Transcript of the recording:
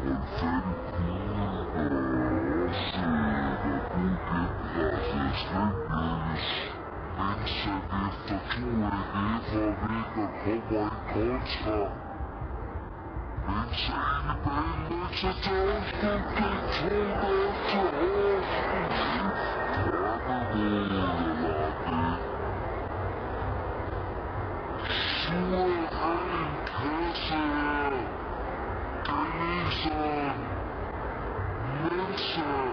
In de band, mensen thuis, komt het Listen. Listen.